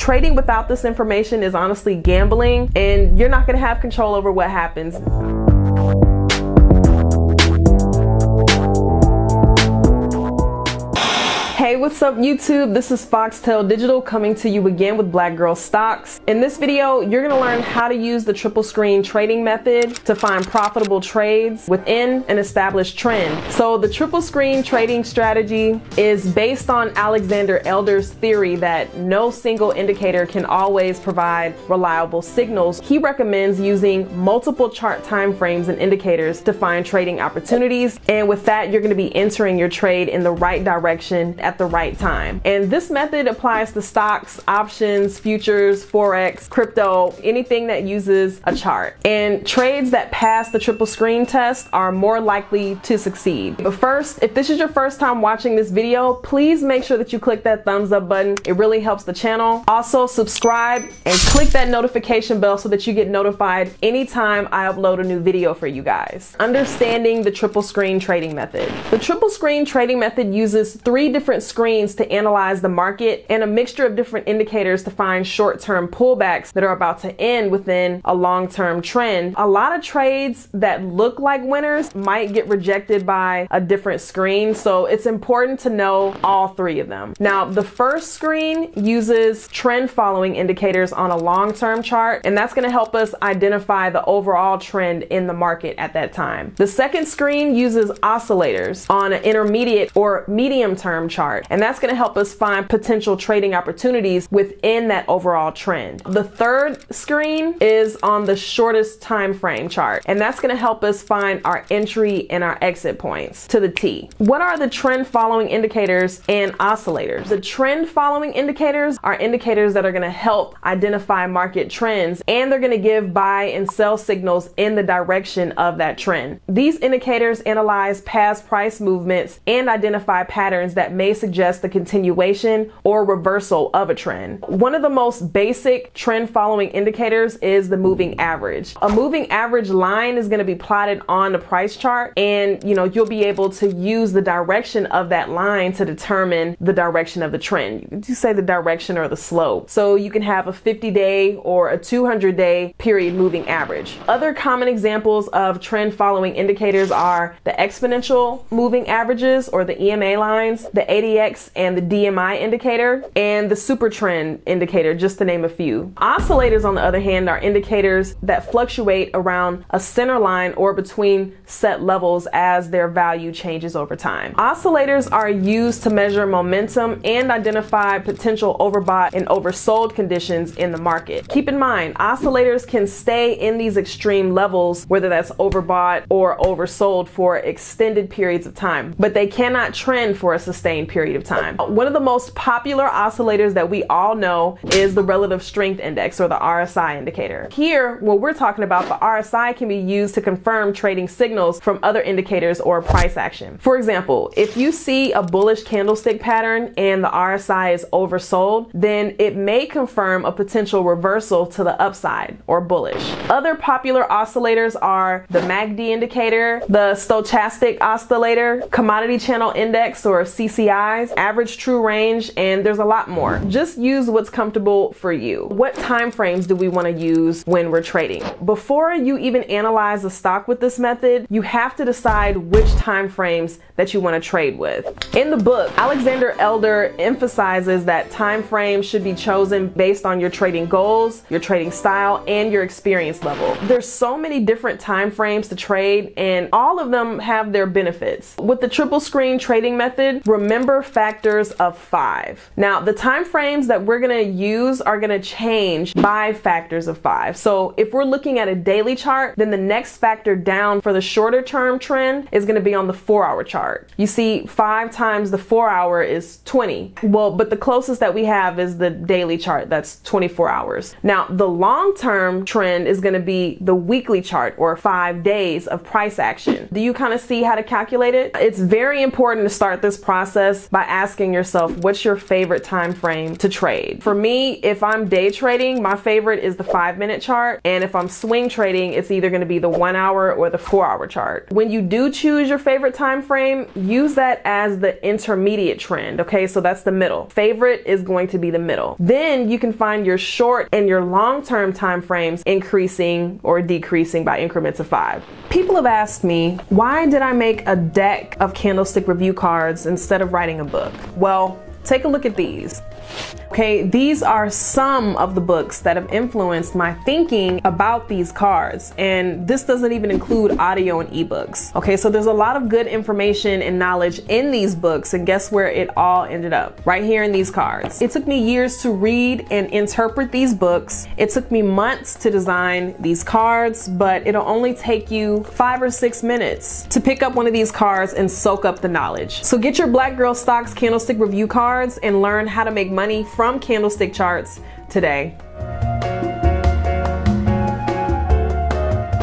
Trading without this information is honestly gambling and you're not gonna have control over what happens. What's up YouTube? This is Foxtail Digital coming to you again with Black Girl Stocks. In this video, you're gonna learn how to use the triple screen trading method to find profitable trades within an established trend. So the triple screen trading strategy is based on Alexander Elder's theory that no single indicator can always provide reliable signals. He recommends using multiple chart time frames and indicators to find trading opportunities. And with that, you're gonna be entering your trade in the right direction at the right time. And this method applies to stocks, options, futures, forex, crypto, anything that uses a chart. And trades that pass the triple screen test are more likely to succeed. But first, if this is your first time watching this video, please make sure that you click that thumbs up button. It really helps the channel. Also subscribe and click that notification bell so that you get notified anytime I upload a new video for you guys. Understanding the triple screen trading method. The triple screen trading method uses three different different screens to analyze the market and a mixture of different indicators to find short-term pullbacks that are about to end within a long-term trend. A lot of trades that look like winners might get rejected by a different screen, so it's important to know all three of them. Now, the first screen uses trend following indicators on a long-term chart, and that's gonna help us identify the overall trend in the market at that time. The second screen uses oscillators on an intermediate or medium term chart. And that's going to help us find potential trading opportunities within that overall trend. The third screen is on the shortest time frame chart. And that's going to help us find our entry and our exit points to the T. What are the trend following indicators and oscillators? The trend following indicators are indicators that are going to help identify market trends and they're going to give buy and sell signals in the direction of that trend. These indicators analyze past price movements and identify patterns that may suggest the continuation or reversal of a trend. One of the most basic trend following indicators is the moving average. A moving average line is going to be plotted on the price chart and you know you'll be able to use the direction of that line to determine the direction of the trend. You can say the direction or the slope. So you can have a 50 day or a 200 day period moving average. Other common examples of trend following indicators are the exponential moving averages or the EMA lines, the ADX and the DMI indicator, and the super trend indicator, just to name a few. Oscillators, on the other hand, are indicators that fluctuate around a center line or between set levels as their value changes over time. Oscillators are used to measure momentum and identify potential overbought and oversold conditions in the market. Keep in mind, oscillators can stay in these extreme levels, whether that's overbought or oversold for extended periods of time, but they cannot trend for a sustained period of time. One of the most popular oscillators that we all know is the relative strength index or the RSI indicator. Here, what we're talking about, the RSI can be used to confirm trading signals from other indicators or price action. For example, if you see a bullish candlestick pattern and the RSI is oversold, then it may confirm a potential reversal to the upside or bullish. Other popular oscillators are the MACD indicator, the stochastic oscillator, commodity channel index or CCI average true range, and there's a lot more. Just use what's comfortable for you. What time frames do we want to use when we're trading? Before you even analyze a stock with this method, you have to decide which time frames that you want to trade with. In the book, Alexander Elder emphasizes that time frames should be chosen based on your trading goals, your trading style, and your experience level. There's so many different time frames to trade, and all of them have their benefits. With the triple screen trading method, remember factors of five. Now, the time frames that we're gonna use are gonna change by factors of five. So if we're looking at a daily chart, then the next factor down for the shorter term trend is gonna be on the four hour chart. You see, five times the four hour is 20. Well, but the closest that we have is the daily chart, that's 24 hours. Now, the long term trend is gonna be the weekly chart or five days of price action. Do you kind of see how to calculate it? It's very important to start this process by by asking yourself, what's your favorite time frame to trade? For me, if I'm day trading, my favorite is the five minute chart. And if I'm swing trading, it's either going to be the one hour or the four hour chart. When you do choose your favorite time frame, use that as the intermediate trend. Okay, so that's the middle. Favorite is going to be the middle. Then you can find your short and your long term time frames increasing or decreasing by increments of five. People have asked me, why did I make a deck of candlestick review cards instead of writing a book? Well, take a look at these. Okay, these are some of the books that have influenced my thinking about these cards. And this doesn't even include audio and ebooks. Okay, so there's a lot of good information and knowledge in these books. And guess where it all ended up? Right here in these cards. It took me years to read and interpret these books. It took me months to design these cards, but it'll only take you five or six minutes to pick up one of these cards and soak up the knowledge. So get your Black Girl Stocks Candlestick Review cards and learn how to make money from candlestick charts today.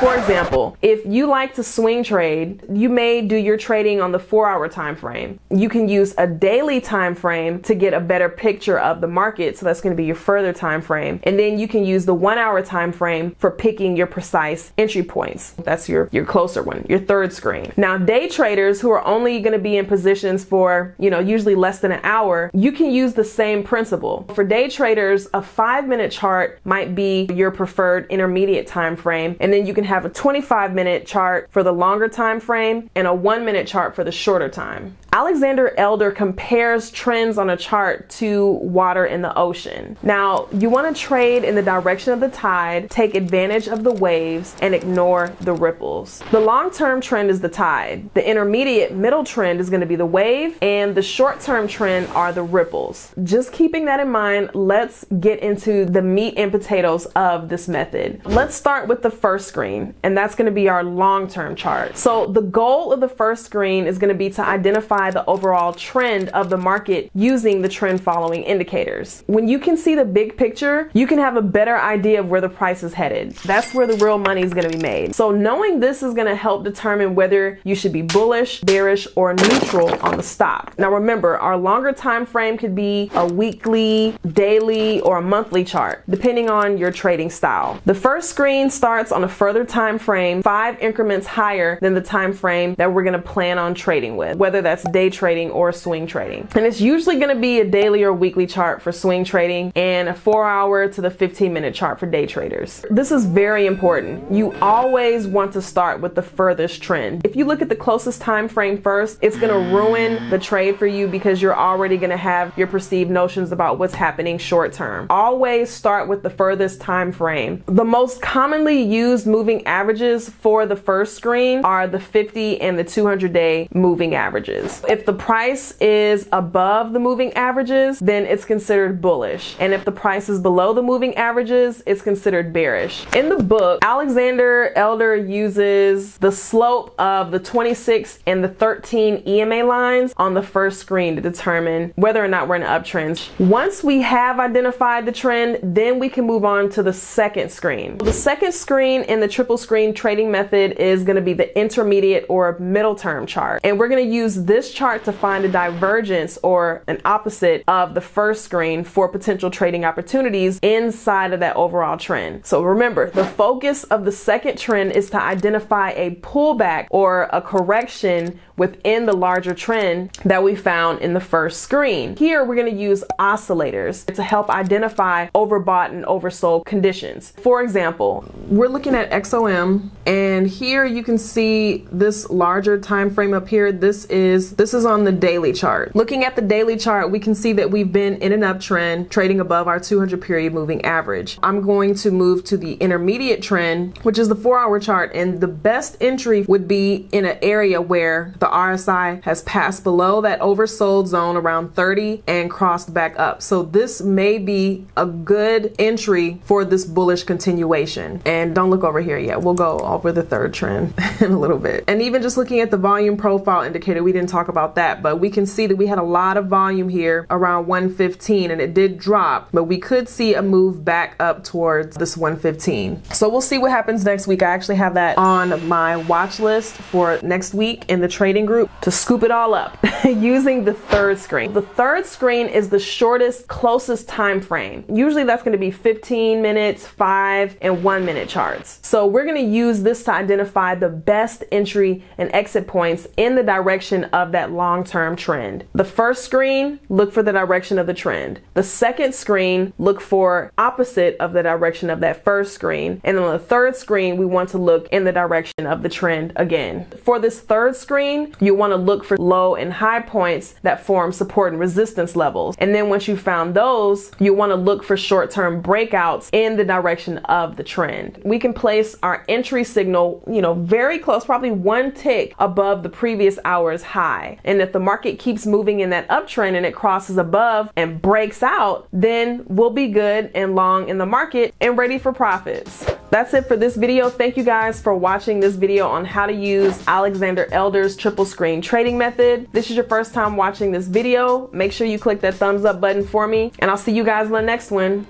For example, if you like to swing trade, you may do your trading on the 4-hour time frame. You can use a daily time frame to get a better picture of the market, so that's going to be your further time frame. And then you can use the 1-hour time frame for picking your precise entry points. That's your your closer one, your third screen. Now, day traders who are only going to be in positions for, you know, usually less than an hour, you can use the same principle. For day traders, a 5-minute chart might be your preferred intermediate time frame, and then you can have a 25 minute chart for the longer time frame and a one minute chart for the shorter time. Alexander Elder compares trends on a chart to water in the ocean. Now, you want to trade in the direction of the tide, take advantage of the waves, and ignore the ripples. The long term trend is the tide, the intermediate middle trend is going to be the wave, and the short term trend are the ripples. Just keeping that in mind, let's get into the meat and potatoes of this method. Let's start with the first screen, and that's going to be our long term chart. So, the goal of the first screen is going to be to identify the overall trend of the market using the trend following indicators. When you can see the big picture, you can have a better idea of where the price is headed. That's where the real money is going to be made. So knowing this is going to help determine whether you should be bullish, bearish, or neutral on the stock. Now remember, our longer time frame could be a weekly, daily, or a monthly chart, depending on your trading style. The first screen starts on a further time frame, five increments higher than the time frame that we're going to plan on trading with, whether that's day trading or swing trading. And it's usually going to be a daily or weekly chart for swing trading and a four hour to the 15 minute chart for day traders. This is very important. You always want to start with the furthest trend. If you look at the closest time frame first, it's going to ruin the trade for you because you're already going to have your perceived notions about what's happening short term. Always start with the furthest time frame. The most commonly used moving averages for the first screen are the 50 and the 200 day moving averages. If the price is above the moving averages, then it's considered bullish. And if the price is below the moving averages, it's considered bearish. In the book, Alexander Elder uses the slope of the 26 and the 13 EMA lines on the first screen to determine whether or not we're in an uptrend. Once we have identified the trend, then we can move on to the second screen. The second screen in the triple screen trading method is going to be the intermediate or middle term chart. And we're going to use this chart to find a divergence or an opposite of the first screen for potential trading opportunities inside of that overall trend. So remember, the focus of the second trend is to identify a pullback or a correction within the larger trend that we found in the first screen. Here, we're going to use oscillators to help identify overbought and oversold conditions. For example, we're looking at XOM and here you can see this larger time frame up here. This is this is on the daily chart. Looking at the daily chart, we can see that we've been in an uptrend, trading above our 200 period moving average. I'm going to move to the intermediate trend, which is the four hour chart. And the best entry would be in an area where the RSI has passed below that oversold zone around 30 and crossed back up. So this may be a good entry for this bullish continuation. And don't look over here yeah, we'll go over the third trend in a little bit. And even just looking at the volume profile indicator, we didn't talk about that, but we can see that we had a lot of volume here around 115 and it did drop, but we could see a move back up towards this 115. So we'll see what happens next week. I actually have that on my watch list for next week in the trading group to scoop it all up using the third screen. The third screen is the shortest, closest time frame. Usually that's going to be 15 minutes, 5 and 1 minute charts. So we're going to use this to identify the best entry and exit points in the direction of that long-term trend. The first screen, look for the direction of the trend. The second screen, look for opposite of the direction of that first screen. And on the third screen, we want to look in the direction of the trend again. For this third screen, you want to look for low and high points that form support and resistance levels. And then once you found those, you want to look for short-term breakouts in the direction of the trend. We can place our entry signal, you know, very close, probably one tick above the previous hour's high. And if the market keeps moving in that uptrend and it crosses above and breaks out, then we'll be good and long in the market and ready for profits. That's it for this video. Thank you guys for watching this video on how to use Alexander Elder's triple screen trading method. This is your first time watching this video. Make sure you click that thumbs up button for me and I'll see you guys in the next one.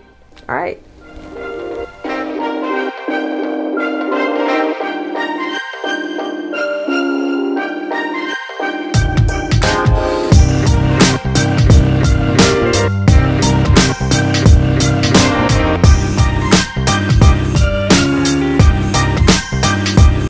All right.